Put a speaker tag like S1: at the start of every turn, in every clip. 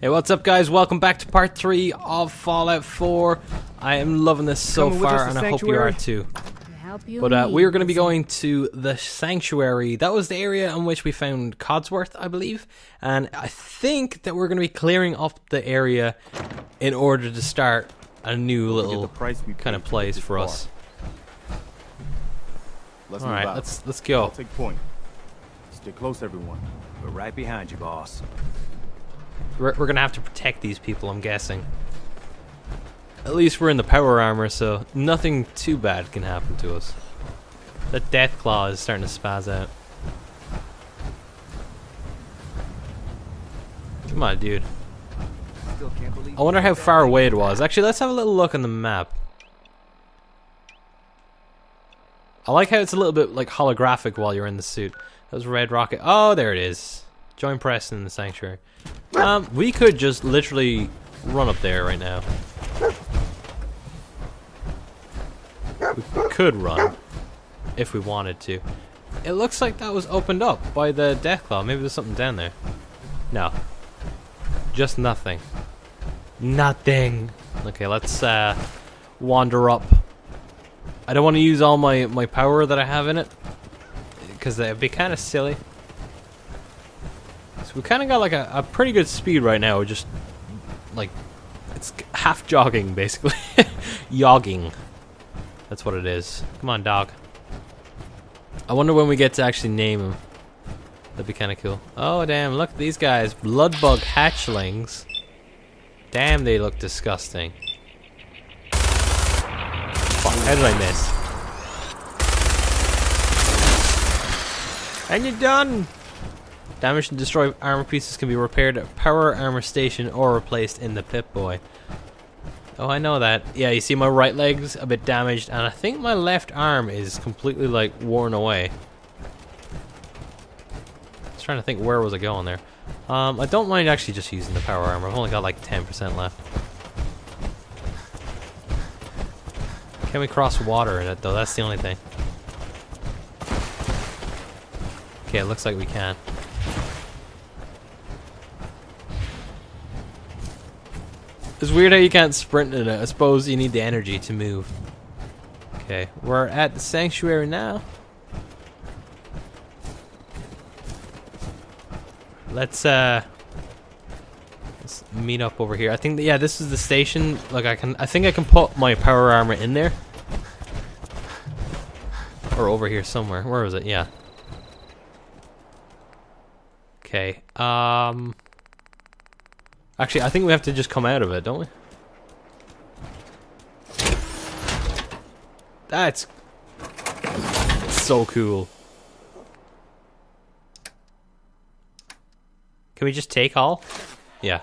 S1: Hey, what's up, guys? Welcome back to part three of Fallout 4. I am loving this so
S2: Coming
S1: far, and I hope you are too.
S3: You
S1: But uh, we are going to be going to the sanctuary. That was the area in which we found Codsworth, I believe. And I think that we're going to be clearing up the area in order to start a new little kind of
S2: paid
S1: place for
S2: far.
S1: us.
S2: Let's
S1: All
S2: move
S1: right,
S2: out.
S1: let's let's
S2: I'll
S1: go.
S2: take point. Stay close, everyone.
S4: We're right behind you, boss.
S1: We're, we're to have to protect these people, I'm guessing. At least we're in the power armor, so nothing too bad can happen to us. The Deathclaw is starting to spaz out. Come on, dude. I wonder how far away it was. Actually, let's have a little look on the map. I like how it's a little bit like holographic while you're in the suit. That was Red Rocket. Oh, there it is. Join Preston in the sanctuary. Um, we could just literally run up there right now. We could run if we wanted to. It looks like that was opened up by the Deathclaw. Maybe there's something down there. No. Just nothing. Nothing. Okay, let's uh, wander up. I don't want to use all my, my power that I have in it. Because that'd be kind of silly. We kind of got like a, a pretty good speed right now. We're just like, it's half jogging basically. Yogging. That's what it is. Come on, dog. I wonder when we get to actually name him. That'd be kind of cool. Oh, damn, look at these guys. Bloodbug hatchlings. Damn, they look disgusting. Fuck, how did I miss? And you're done! Damaged and destroyed armor pieces can be repaired at Power Armor Station or replaced in the Pip-Boy. Oh, I know that. Yeah, you see my right leg's a bit damaged, and I think my left arm is completely, like, worn away. I was trying to think where was I going there. Um, I don't mind actually just using the power armor. I've only got like 10% left. Can we cross water in it though? That's the only thing. Okay, it looks like we can. It's weird how you can't sprint in it. I suppose you need the energy to move. Okay, we're at the sanctuary now. Let's uh let's meet up over here. I think that, yeah, this is the station. Like I can I think I can put my power armor in there. Or over here somewhere. Where was it? Yeah. Okay. Um Actually, I think we have to just come out of it, don't we? That's so cool. Can we just take all? Yeah.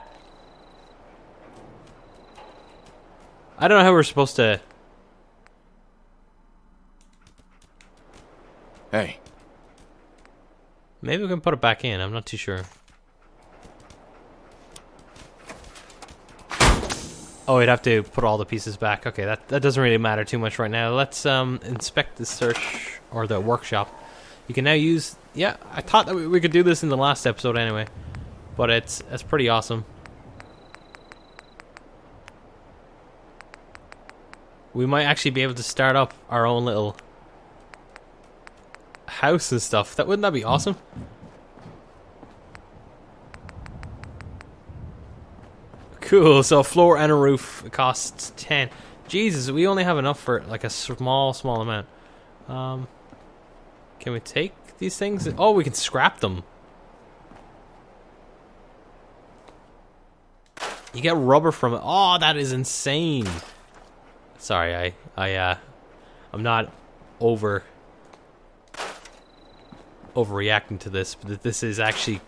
S1: I don't know how we're supposed to.
S2: Hey,
S1: Maybe we can put it back in. I'm not too sure. Oh, we'd have to put all the pieces back. Okay, that that doesn't really matter too much right now. Let's um inspect the search or the workshop. You can now use. Yeah, I thought that we, we could do this in the last episode anyway, but it's it's pretty awesome. We might actually be able to start up our own little house and stuff. That wouldn't that be awesome? Cool. So a floor and a roof costs ten. Jesus, we only have enough for like a small, small amount. Um, can we take these things? Oh, we can scrap them. You get rubber from it. Oh, that is insane. Sorry, I, I, uh, I'm not over overreacting to this, but this is actually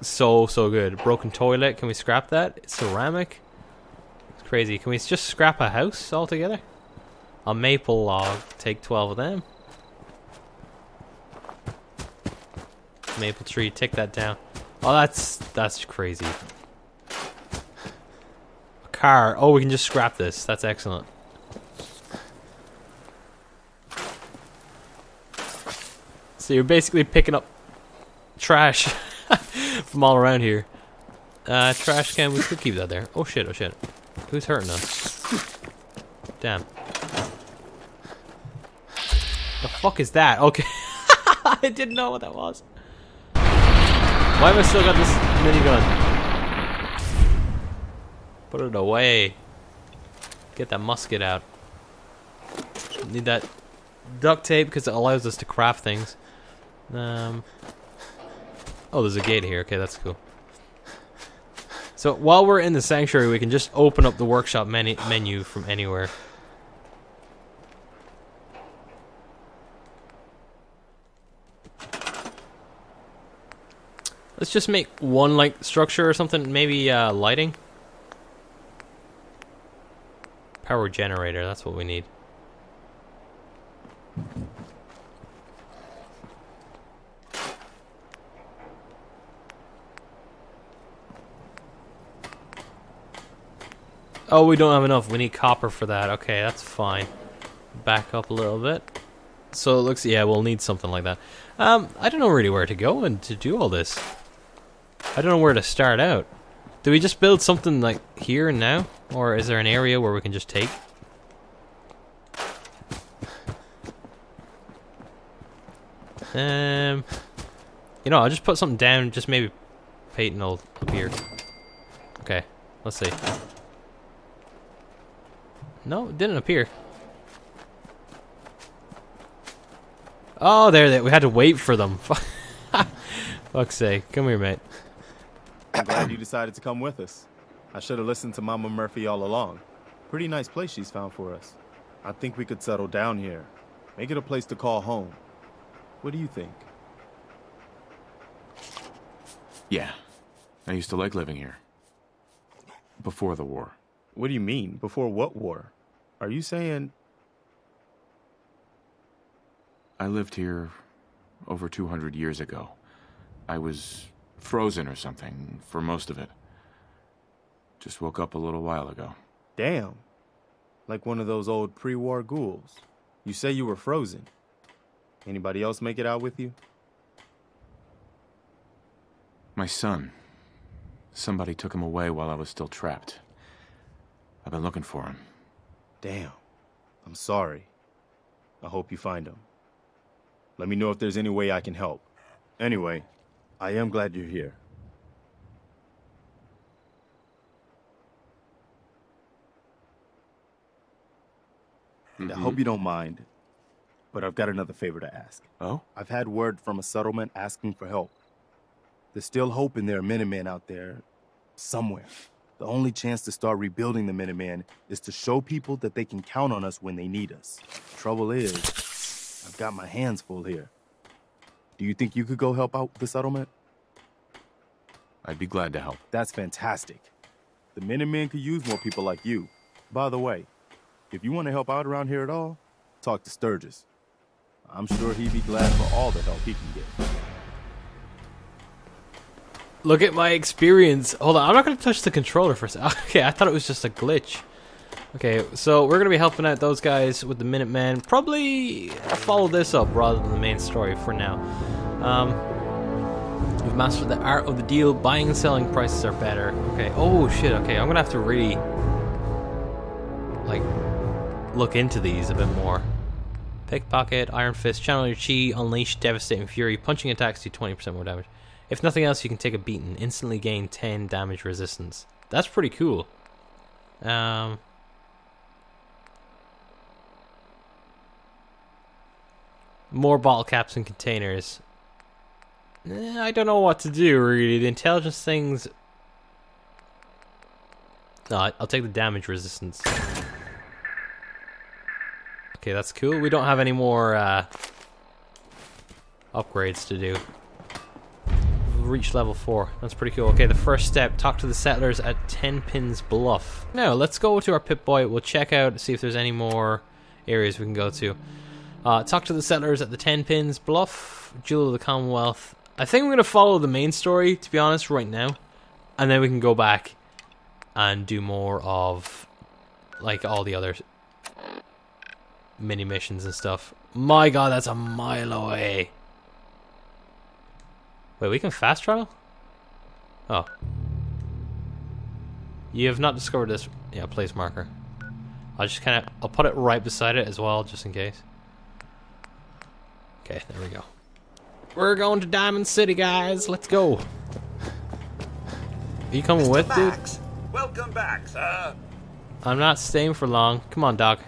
S1: so so good. Broken toilet, can we scrap that? Ceramic, it's crazy. Can we just scrap a house altogether? A maple log, take twelve of them. Maple tree, take that down. Oh, that's that's crazy. A car. Oh, we can just scrap this. That's excellent. So you're basically picking up trash from all around here. Uh, trash can, we could keep that there. Oh shit, oh shit. Who's hurting us? Damn. The fuck is that? Okay. I didn't know what that was. Why have I still got this minigun? Put it away. Get that musket out. Need that duct tape because it allows us to craft things. Um. Oh, there's a gate here. Okay, that's cool. So while we're in the sanctuary, we can just open up the workshop menu, menu from anywhere. Let's just make one like structure or something. Maybe uh, lighting. Power generator. That's what we need. Oh, we don't have enough. We need copper for that. Okay, that's fine. Back up a little bit. So it looks, yeah, we'll need something like that. Um, I don't know really where to go and to do all this. I don't know where to start out. Do we just build something like here and now? Or is there an area where we can just take? Um, you know, I'll just put something down, just maybe Preston will appear. Okay, let's see. No, it didn't appear. Oh, there they. We had to wait for them. Fuck's sake. Come here, mate.
S2: I'm glad you decided to come with us. I should have listened to Mama Murphy all along. Pretty nice place she's found for us. I think we could settle down here. Make it a place to call home. What do you think?
S3: Yeah. I used to like living here. Before the war.
S2: What do you mean? Before what war? Are you saying
S3: I lived here over 200 years ago. I was frozen or something for most of it. Just woke up a little while ago.
S2: damn? Like one of those old pre-war ghouls. You say you were frozen. Anybody else make it out with you?
S3: My son. Somebody took him away while I was still trapped. I've been looking for him.
S2: Damn. I'm sorry. I hope you find him. Let me know if there's any way I can help. Anyway, I am glad you're here. And I hope mm-hmm. you don't mind, but I've got another favor to ask.
S3: Oh?
S2: I've had word from a settlement asking for help. There's still hope in there are Minutemen out there somewhere. The only chance to start rebuilding the Minutemen is to show people that they can count on us when they need us. Trouble is, I've got my hands full here. Do you think you could go help out the settlement?
S3: I'd be glad to help.
S2: That's fantastic. The Minutemen could use more people like you. By the way, if you want to help out around here at all, talk to Sturgis. I'm sure he'd be glad for all the help he can get.
S1: Look at my experience. Hold on, I'm not going to touch the controller for a second. Okay, I thought it was just a glitch. Okay, so we're going to be helping out those guys with the Minutemen. Probably follow this up rather than the main story for now. Um, we've mastered the art of the deal. Buying and selling prices are better. Okay, oh shit, okay, I'm going to have to really, like, look into these a bit more. Pickpocket, Iron Fist, Channel Your Chi, Unleash Devastating Fury. Punching attacks do 20% more damage. If nothing else, you can take a beating. Instantly gain 10 damage resistance. That's pretty cool. Um, more bottle caps and containers. Eh, I don't know what to do, really. The intelligence things... No, I'll take the damage resistance. Okay, that's cool. We don't have any more uh, upgrades to do. Reached level 4. That's pretty cool. Okay, the first step, talk to the settlers at Tenpines Bluff. Now, let's go to our Pip-Boy. We'll check out, see if there's any more areas we can go to. Uh, talk to the settlers at the Tenpines Bluff, Jewel of the Commonwealth. I think I'm going to follow the main story, to be honest, right now. And then we can go back and do more of, like, all the other mini missions and stuff. My god, that's a mile away. Wait, we can fast travel? Oh. You have not discovered this yeah, place marker. I'll just kind of I'll put it right beside it as well, just in case. Okay, there we go. We're going to Diamond City, guys. Let's go. Are you coming with, dude?
S5: Max, welcome back, sir.
S1: I'm not staying for long. Come on, Doc.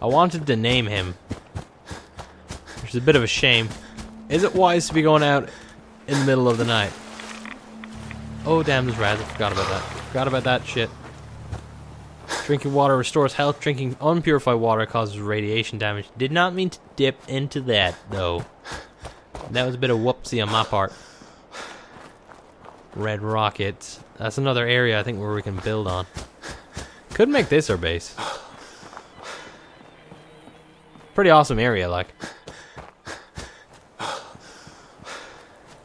S1: I wanted to name him. Which is a bit of a shame. Is it wise to be going out in the middle of the night? Oh, damn, there's rats. I forgot about that. Forgot about that shit. Drinking water restores health. Drinking unpurified water causes radiation damage. Did not mean to dip into that, though. That was a bit of whoopsie on my part. Red rockets. That's another area I think where we can build on. Could make this our base. Pretty awesome area, like.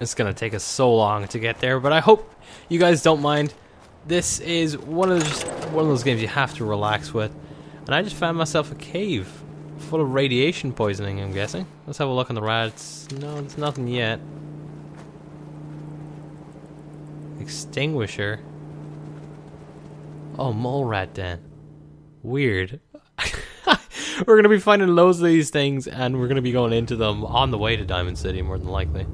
S1: It's gonna take us so long to get there, but I hope you guys don't mind. This is one of just one of those games you have to relax with. And I just found myself a cave full of radiation poisoning, I'm guessing. Let's have a look on the rats. No, there's nothing yet. Extinguisher. Oh, mole rat den. Weird. we're gonna be finding loads of these things, and we're gonna be going into them on the way to Diamond City, more than likely.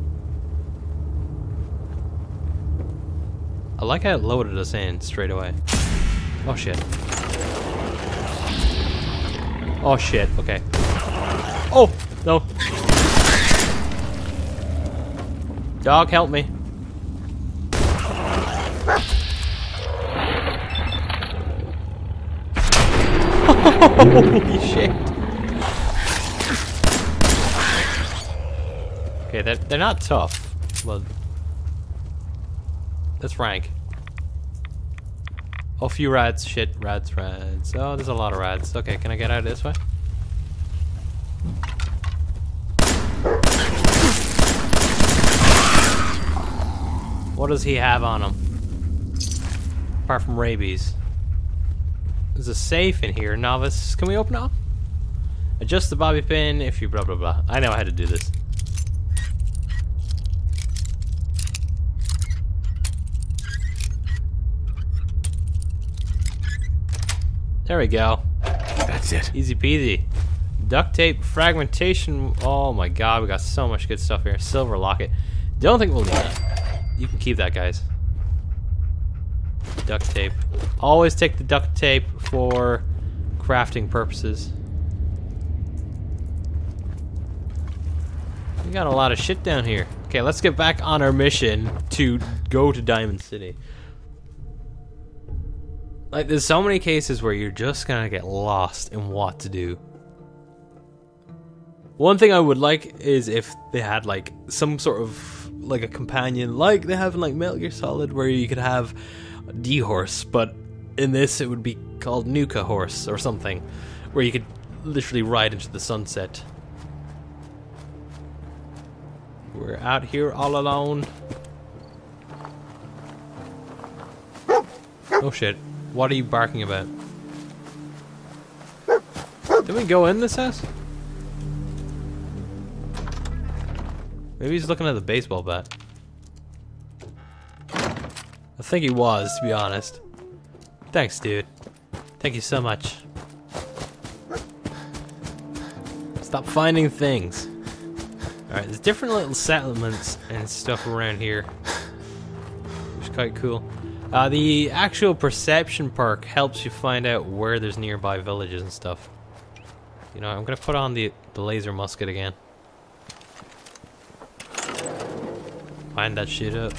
S1: I like how it loaded us in straight away. Oh shit. Oh shit, okay. Oh! No. Dog, help me. Holy shit. Okay, they're, they're not tough, but... That's Frank. Oh, few rats. Shit, rats, rats. Oh, there's a lot of rats. Okay, can I get out of this way? What does he have on him? Apart from rabies. There's a safe in here. Novice, can we open it up? Adjust the bobby pin if you blah blah blah. I know how to do this. There we go.
S3: That's it.
S1: Easy peasy. Duct tape, fragmentation. Oh my god, we got so much good stuff here. Silver locket. Don't think we'll need that. You can keep that, guys. Duct tape. Always take the duct tape for crafting purposes. We got a lot of shit down here. Okay, let's get back on our mission to go to Diamond City. Like, there's so many cases where you're just gonna get lost in what to do. One thing I would like is if they had like some sort of like a companion, like they have in like Metal Gear Solid, where you could have D horse, but in this it would be called Nuka horse or something, where you could literally ride into the sunset. We're out here all alone. Oh shit. What are you barking about? Did we go in this house? Maybe he's looking at the baseball bat. I think he was, to be honest. Thanks, dude. Thank you so much. Stop finding things. Alright, there's different little settlements and stuff around here. Which is quite cool. Uh, the actual perception perk helps you find out where there's nearby villages and stuff. You know, I'm gonna put on the, the laser musket again. Find that shit up.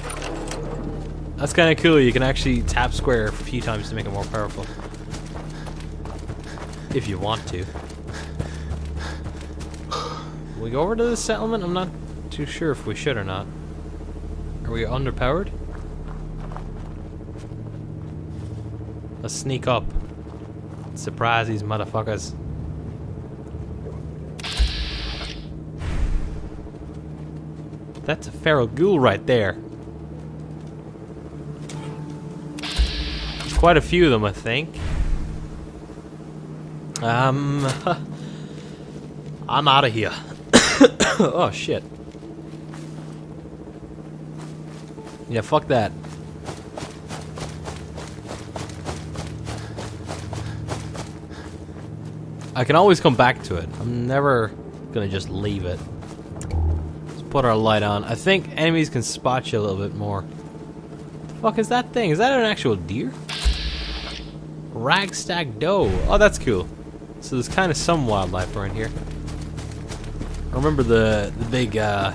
S1: That's kind of cool. You can actually tap square a few times to make it more powerful. If you want to. we go over to the settlement? I'm not too sure if we should or not. Are we underpowered? Let's sneak up. Surprise these motherfuckers. That's a feral ghoul right there. Quite a few of them, I think. Um, I'm out of here. oh shit. Yeah, fuck that. I can always come back to it. I'm never gonna just leave it. Let's put our light on. I think enemies can spot you a little bit more. The fuck is that thing? Is that an actual deer? Radstag doe. Oh, that's cool. So there's kind of some wildlife around here. I remember the the big uh,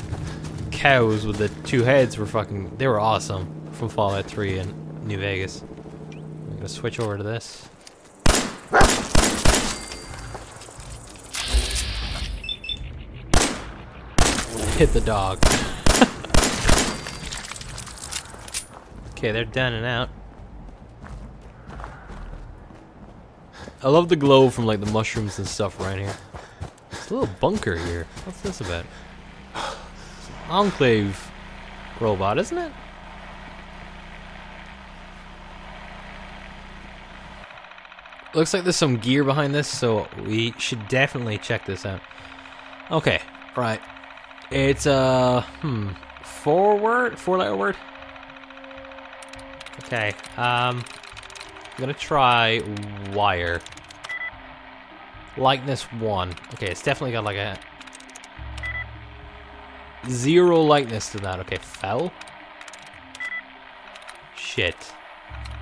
S1: cows with the two heads were fucking. They were awesome from Fallout 3 in New Vegas. I'm gonna switch over to this. Hit the dog. okay, they're done and out. I love the glow from like the mushrooms and stuff around here. It's a little bunker here. What's this about? Enclave robot, isn't it? Looks like there's some gear behind this, so we should definitely check this out. Okay, right. It's a hmm four word, four letter word. Okay, um, I'm gonna try wire. Likeness one. Okay, it's definitely got like a zero likeness to that. Okay, fell. Shit,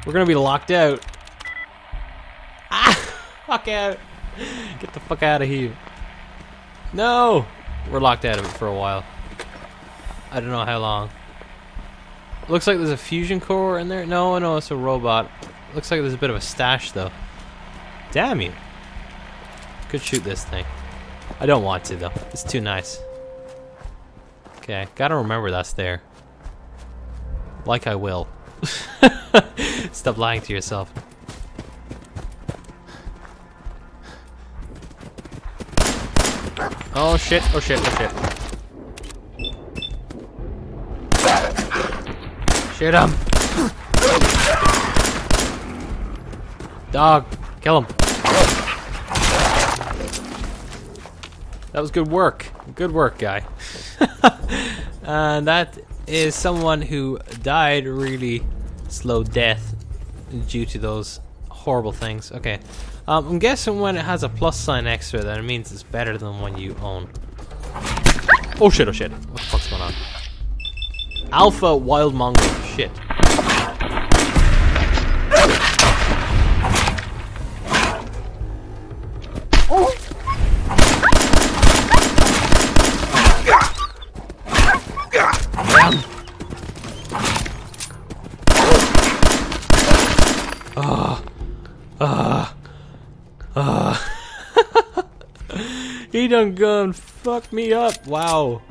S1: we're gonna be locked out. Ah, fuck out! Get the fuck out of here. No! We're locked out of it for a while. I don't know how long. Looks like there's a fusion core in there. No, no, it's a robot. Looks like there's a bit of a stash though. Damn you. Could shoot this thing. I don't want to though. It's too nice. Okay, gotta remember that's there. Like I will. Stop lying to yourself. Oh shit, oh shit, oh shit. Shoot him! Um. Dog, kill him. That was good work. Good work, guy. and uh, that is someone who died really slow death due to those horrible things. Okay. Um, I'm guessing when it has a plus sign extra, that it means it's better than one you own. Oh shit, oh shit. What the fuck's going on? Alpha Wild Mongrel. Shit. He done gone fuck me up. Wow.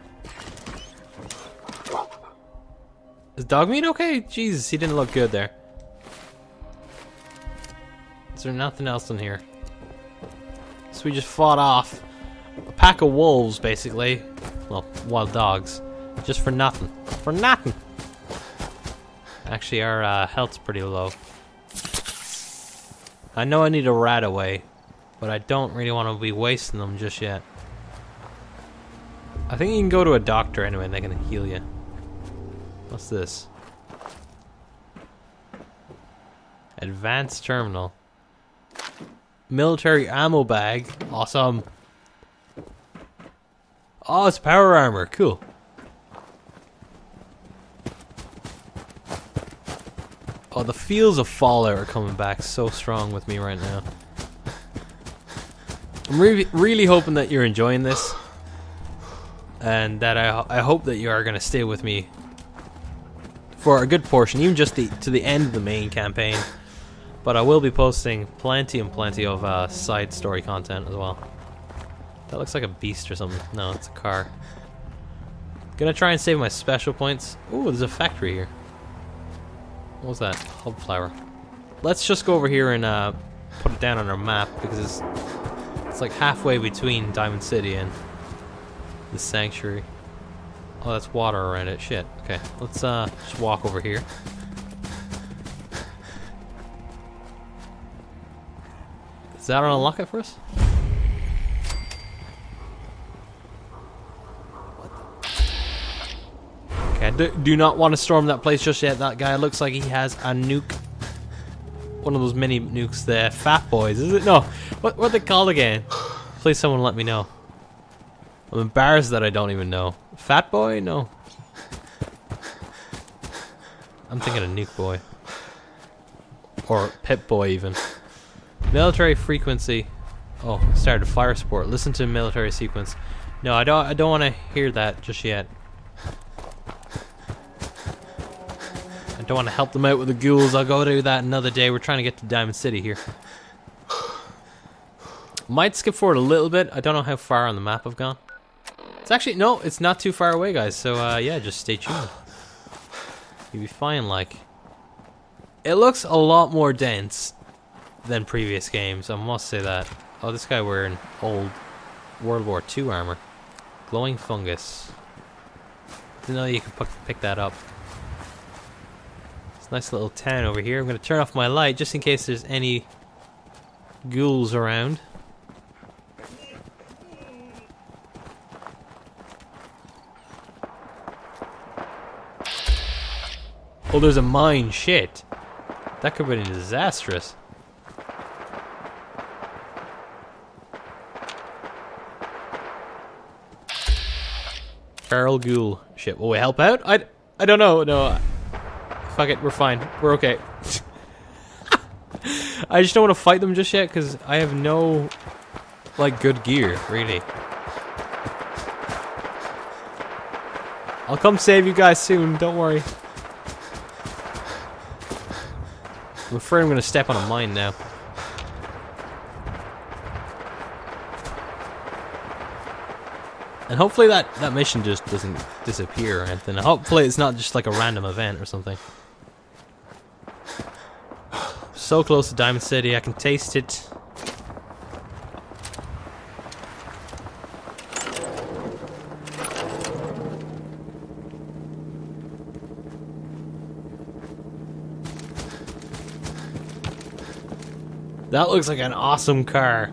S1: Is Dogmeat okay? Jesus, he didn't look good there. Is there nothing else in here? So we just fought off a pack of wolves, basically. Well, wild dogs. Just for nothing. For nothing! Actually, our uh, health's pretty low. I know I need a RadAway, but I don't really want to be wasting them just yet. I think you can go to a doctor anyway and they can heal you. What's this? Advanced terminal. Military ammo bag. Awesome. Oh, it's power armor. Cool. Oh, the feels of Fallout are coming back so strong with me right now. I'm really, really hoping that you're enjoying this, and that I, I hope that you are going to stay with me for a good portion, even just the, to the end of the main campaign. But I will be posting plenty and plenty of uh, side story content as well. That looks like a beast or something. No, it's a car. Gonna try and save my special points. Ooh, there's a factory here. What was that? Hubflower. Let's just go over here and uh, put it down on our map because it's it's like halfway between Diamond City and the sanctuary. Oh, that's water around it. Shit. Okay, let's uh just walk over here. Is that unlock it for us? Okay, I do, do not want to storm that place just yet. That guy looks like he has a nuke. One of those mini nukes, there. Fat Boys, is it? No, what what are they called again? Please, someone let me know. I'm embarrassed that I don't even know. Fat Boy? No. I'm thinking of Nuke Boy. Or Pip Boy, even. Military frequency. Oh, started fire sport. Listen to military sequence. No, I don't. I don't want to hear that just yet. I want to help them out with the ghouls. I'll go do that another day. We're trying to get to Diamond City here. Might skip forward a little bit. I don't know how far on the map I've gone. It's actually no, it's not too far away, guys. So uh, yeah, just stay tuned. You'll be fine. Like, it looks a lot more dense than previous games. I must say that. Oh, this guy wearing old World War II armor. Glowing fungus. Didn't know you could pick- pick that up. It's a nice little town over here. I'm going to turn off my light just in case there's any ghouls around. Oh, there's a mine. Shit. That could have been disastrous. Feral ghoul. Shit, will we help out? I, I don't know. No. Fuck it, we're fine. We're okay. I just don't want to fight them just yet because I have no, like, good gear, really. I'll come save you guys soon, don't worry. I'm afraid I'm going to step on a mine now. And hopefully that, that mission just doesn't disappear or anything. Hopefully it's not just like a random event or something. So close to Diamond City, I can taste it. That looks like an awesome car.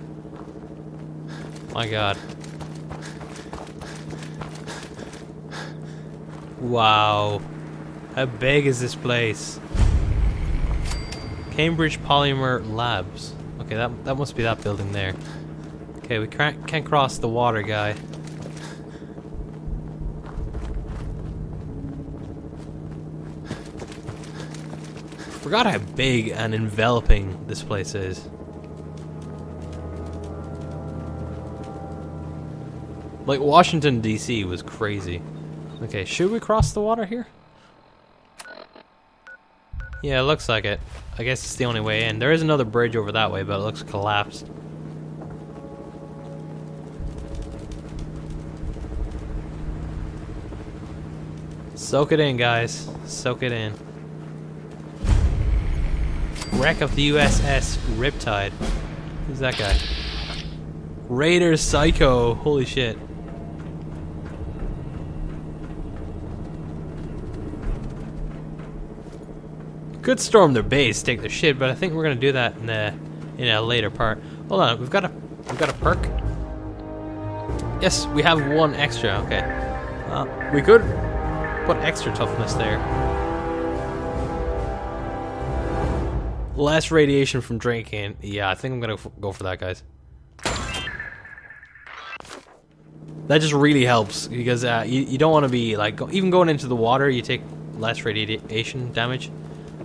S1: My god. Wow. How big is this place? Cambridge Polymer Labs. Okay, that that must be that building there. Okay, we can't can't cross the water, guy. Forgot how big and enveloping this place is. Like Washington D.C. was crazy. Okay, should we cross the water here? Yeah, it looks like it. I guess it's the only way in. There is another bridge over that way, but it looks collapsed. Soak it in, guys. Soak it in. Wreck of the USS Riptide. Who's that guy? Raider Psycho. Holy shit. Could storm their base, take their shit, but I think we're gonna do that in a in a later part. Hold on, we've got a we've got a perk. Yes, we have one extra. Okay, uh, we could put extra toughness there. Less radiation from drinking. Yeah, I think I'm gonna go for that, guys. That just really helps because uh, you, you don't want to be like go, even going into the water. You take less radiation damage.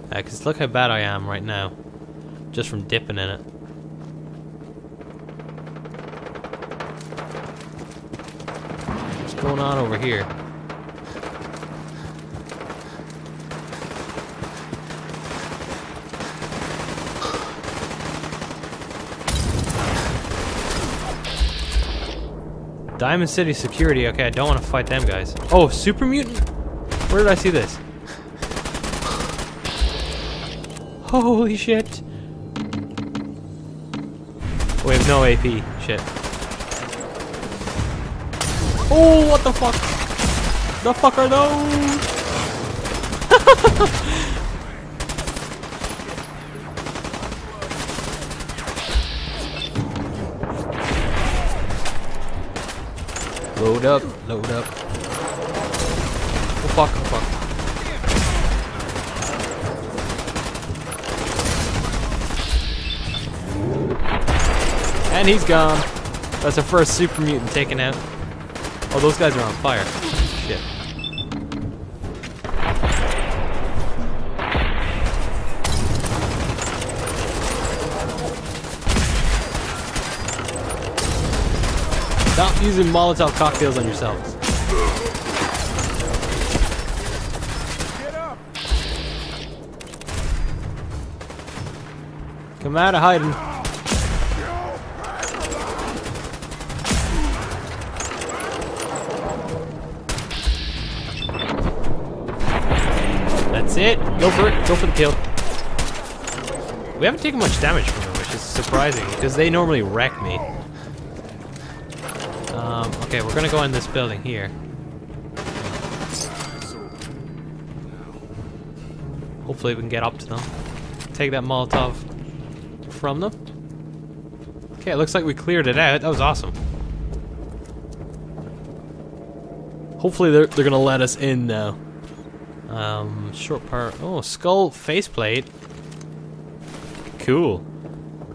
S1: Because look how bad I am right now. Just from dipping in it. What's going on over here? Diamond City Security. Okay, I don't want to fight them guys. Oh, Super Mutant? Where did I see this? Holy shit. We have no AP. Shit. Oh, what the fuck? The fuck are those? load up, load up. Oh fuck, oh fuck. And he's gone. That's our first super mutant taken out. Oh, those guys are on fire. Shit. Stop using Molotov cocktails on yourselves. Come out of hiding. That's it. Go for it. Go for the kill. We haven't taken much damage from them, which is surprising, because they normally wreck me. Um, okay, we're gonna go in this building here. Hopefully we can get up to them. Take that Molotov from them. Okay, it looks like we cleared it out. That was awesome. Hopefully they're, they're gonna let us in now. Um, short part. Oh, skull faceplate. Cool.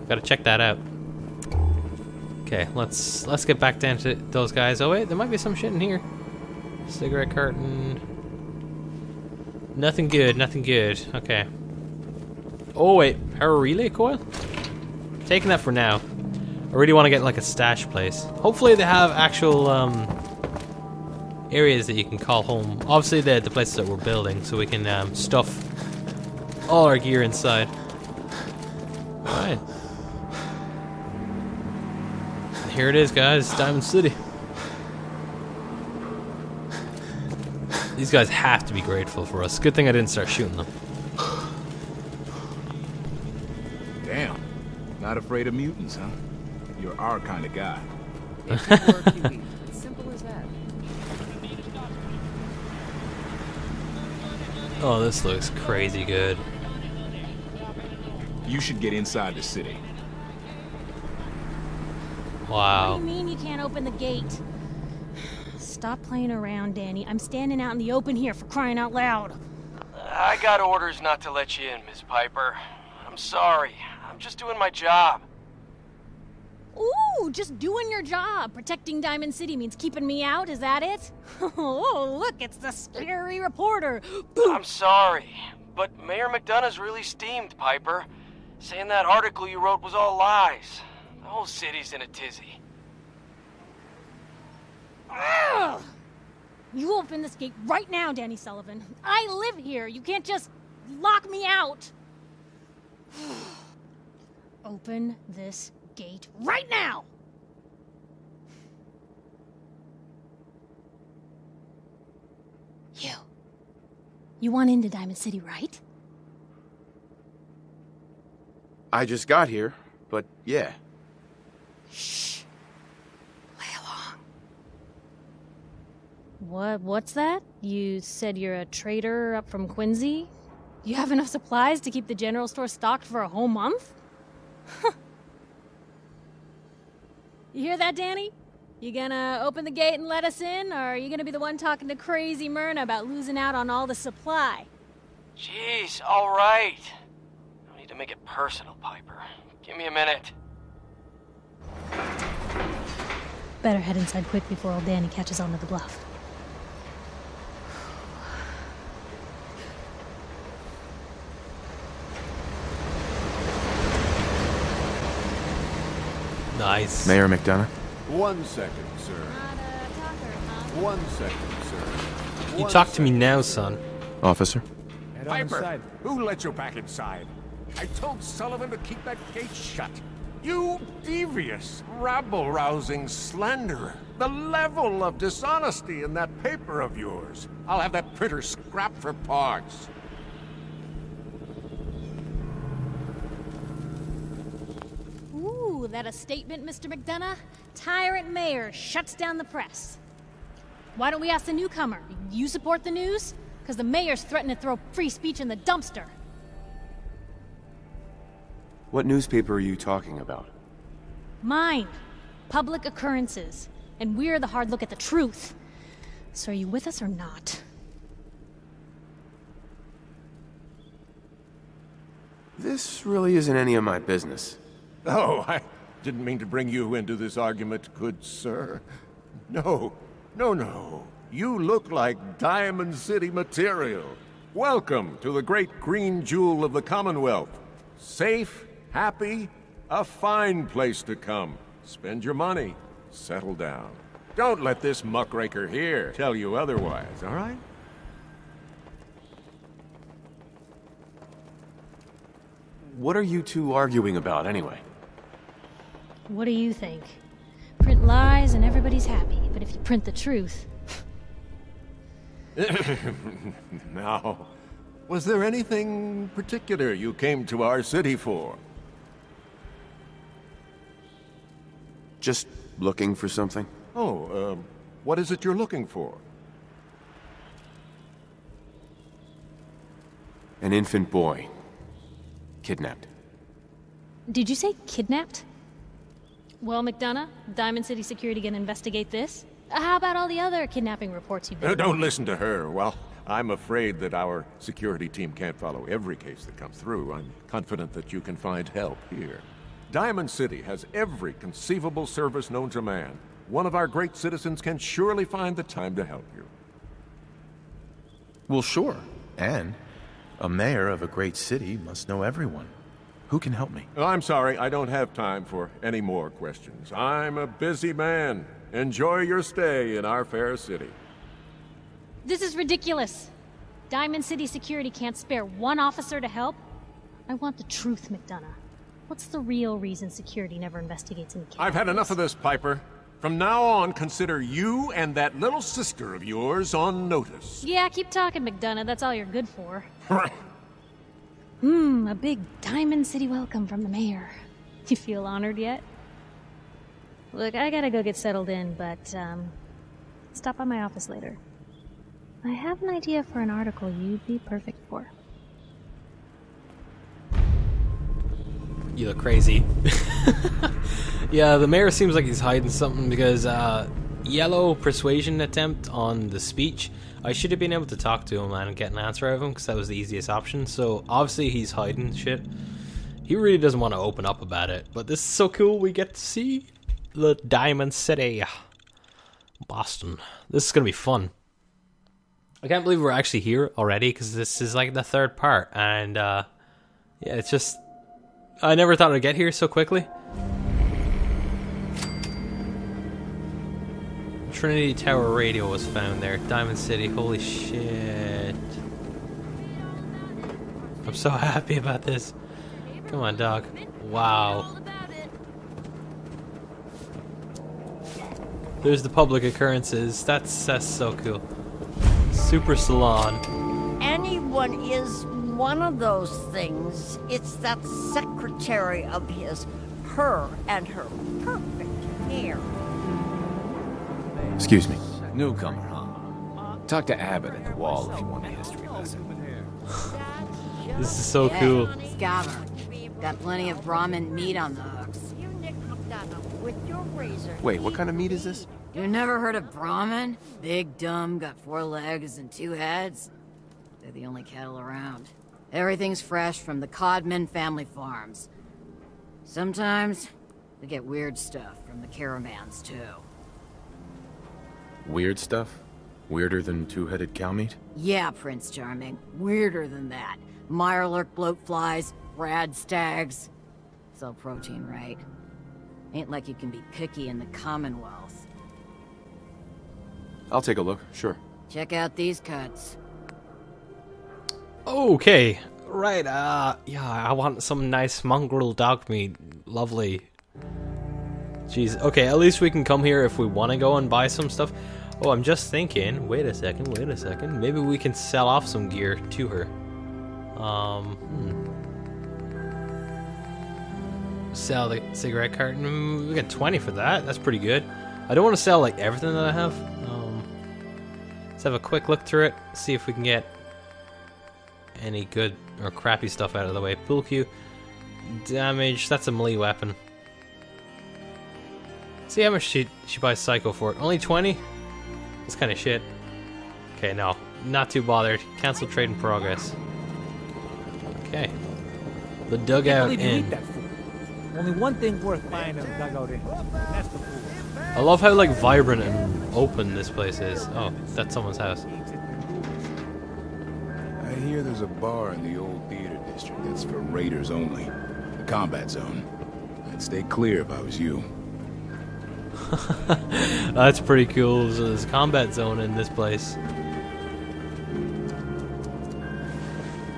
S1: Gotta check that out. Okay, let's let's get back down to those guys. Oh wait, there might be some shit in here. Cigarette carton. Nothing good. Nothing good. Okay. Oh wait, power relay coil. Taking that for now. I really want to get like a stash place. Hopefully they have actual um, areas that you can call home. Obviously the the places that we're building, so we can um, stuff all our gear inside. Alright. Here it is, guys. Diamond City. These guys have to be grateful for us. Good thing I didn't start shooting them.
S2: Damn. Not afraid of mutants, huh? You're our kind of guy.
S6: Simple as that.
S1: Oh, this looks crazy good.
S2: You should get inside the city. Wow.
S7: What
S1: Wow.
S7: do you mean you can't open the gate? Stop playing around, Danny. I'm standing out in the open here for crying out loud.
S8: I got orders not to let you in, Miss Piper. I'm sorry. I'm just doing my job.
S7: Ooh, just doing your job. Protecting Diamond City means keeping me out, is that it? Oh, look, it's the scary reporter.
S8: I'm sorry, but Mayor McDonough's really steamed, Piper. Saying that article you wrote was all lies. The whole city's in a tizzy.
S7: Ugh. You open this gate right now, Danny Sullivan. I live here. You can't just lock me out. open this gate right now. You. You want into Diamond City, right?
S3: I just got here, but yeah.
S7: Shh. Play along. What? What's that? You said you're a trader up from Quincy? You have enough supplies to keep the general store stocked for a whole month? You hear that, Danny? You gonna open the gate and let us in, or are you gonna be the one talking to crazy Myrna about losing out on all the supply?
S8: Jeez, all right. No need to make it personal, Piper. Give me a minute.
S7: Better head inside quick before old Danny catches on to the bluff.
S1: Nice.
S3: Mayor McDonough?
S9: One second, sir. One second, sir.
S1: You
S9: One
S1: talk to me now, son.
S3: Officer?
S9: Piper, who let you back inside? I told Sullivan to keep that gate shut. You devious, rabble-rousing slanderer. The level of dishonesty in that paper of yours. I'll have that printer scrapped for parts.
S7: Ooh, that a statement, Mr. McDonough? Tyrant mayor shuts down the press. Why don't we ask the newcomer? You support the news? Because the mayor's threatened to throw free speech in the dumpster.
S10: What newspaper are you talking about?
S7: Mine. Publick Occurrences. And we're the hard look at the truth. So are you with us or not?
S10: This really isn't any of my business.
S9: Oh, I, Didn't mean to bring you into this argument, good sir. No, no, no. You look like Diamond City material. Welcome to the great green jewel of the Commonwealth. Safe, happy, a fine place to come. Spend your money, settle down. Don't let this muckraker here tell you otherwise, all right?
S10: What are you two arguing about, anyway?
S7: What do you think? Print lies and everybody's happy, but if you print the truth,
S9: now, was there anything particular you came to our city for?
S10: Just looking for something?
S9: Oh, um, what is it you're looking for?
S10: An infant boy. Kidnapped.
S7: did you say kidnapped? Well, McDonough, Diamond City Security gonna investigate this? How about all the other kidnapping reports you've been
S9: Uh, don't listen to her. Well, I'm afraid that our security team can't follow every case that comes through. I'm confident that you can find help here. Diamond City has every conceivable service known to man. One of our great citizens can surely find the time to help you.
S6: Well, sure. And a mayor of a great city must know everyone. Who can help me?
S9: Oh, I'm sorry, I don't have time for any more questions. I'm a busy man. Enjoy your stay in our fair city.
S7: This is ridiculous. Diamond City Security can't spare one officer to help. I want the truth, McDonough. What's the real reason security never investigates any
S9: I've had enough of this, Piper. From now on, consider you and that little sister of yours on notice.
S7: Yeah, keep talking, McDonough. That's all you're good for. Hmm, a big Diamond City welcome from the mayor. You feel honored yet? Look, I gotta go get settled in, but, um, stop by my office later. I have an idea for an article you'd be perfect for.
S1: You look crazy. yeah, the mayor seems like he's hiding something because uh, yellow persuasion attempt on the speech. I should have been able to talk to him and get an answer out of him because that was the easiest option. So obviously he's hiding shit. He really doesn't want to open up about it. But this is so cool. We get to see the Diamond City, Boston. This is gonna be fun. I can't believe we're actually here already because this is like the third part, and uh, yeah, it's just I never thought I'd get here so quickly. Trinity Tower radio was found there. Diamond City, holy shit. I'm so happy about this. Come on, dog. Wow. There's the Publick Occurrences. That's that's so cool. Super Salon.
S11: Anyone is one of those things. It's that secretary of his, her and her perfect hair.
S6: Excuse me.
S12: Newcomer, huh? Talk to Abbott at the wall if you want a history lesson.
S1: This is so cool.
S13: Scabber. Got plenty of Brahmin meat on the hooks.
S11: You, Nick McDonough, with your razor.
S10: Wait, what kind of meat is this?
S13: You never heard of Brahmin? Big, dumb, got four legs and two heads. They're the only cattle around. Everything's fresh from the Codman family farms. Sometimes we get weird stuff from the caravans too.
S6: Weird stuff? Weirder than two-headed cow meat?
S13: Yeah, Prince Charming. Weirder than that. Mirelurk bloatflies, Radstags. It's all protein, right? Ain't like you can be picky in the Commonwealth.
S10: I'll take a look, sure.
S13: Check out these cuts.
S1: Okay, right. Uh, yeah, I want some nice mongrel dog meat. Lovely. Jeez. Okay, at least we can come here if we want to go and buy some stuff. Oh, I'm just thinking. Wait a second. Wait a second. Maybe we can sell off some gear to her. Um. Hmm. Sell the cigarette carton. Mm, We get 20 for that. That's pretty good. I don't want to sell like everything that I have. Um. Let's have a quick look through it. See if we can get any good or crappy stuff out of the way. Pool cue. Damage. That's a melee weapon. See how much she she buys Psycho for. It. Only 20? That's kind of shit. Okay, no. Not too bothered. Cancel trade in progress. Okay. The dugout
S12: believe
S1: in.
S12: that
S14: Only one thing worth buying a Dugout Inn. and That's the pool.
S1: I love how like vibrant and open this place is. Oh, that's someone's house.
S15: I hear there's a bar in the old theater district that's for raiders only. The combat zone. I'd stay clear if I was you.
S1: That's pretty cool. So there's a combat zone in this place.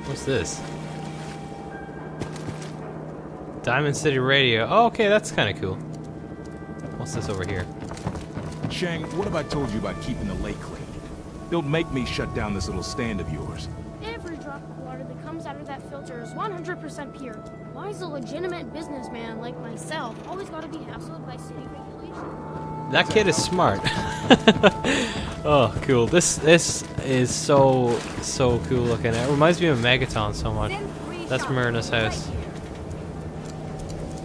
S1: What's this? Diamond City Radio. Oh, okay, that's kind of cool. What's this over here?
S15: Shang, what have I told you about keeping the lake clean? Don't make me shut down this little stand of yours.
S16: Every drop of water that comes out of that filter is 100% pure. Why is a legitimate businessman like myself always got to be hassled by city regulations?
S1: That kid is smart. oh, cool. This this is so so cool looking. It reminds me of Megaton so much. That's Myrna's house.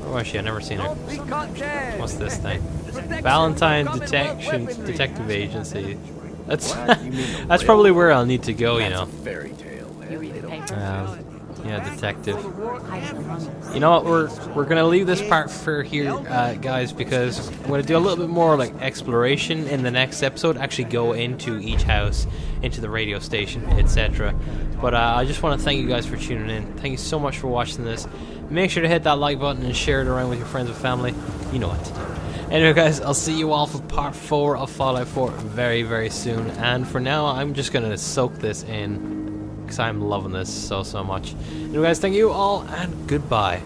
S1: Where was she? I never seen her. What's this thing? Valentine Detection Detective Agency. That's that's probably where I'll need to go. You know.
S10: Fairy tale.
S1: Um, yeah, detective. You know what? We're we're gonna leave this part for here, uh, guys, because I'm gonna do a little bit more like exploration in the next episode. Actually, go into each house, into the radio station, etc. But uh, I just want to thank you guys for tuning in. Thank you so much for watching this. Make sure to hit that like button and share it around with your friends and family. You know what to do. Anyway, guys, I'll see you all for part four of Fallout 4 very, very soon. And for now, I'm just gonna soak this in because I'm loving this so, so much. Anyway, guys, thank you all, and goodbye.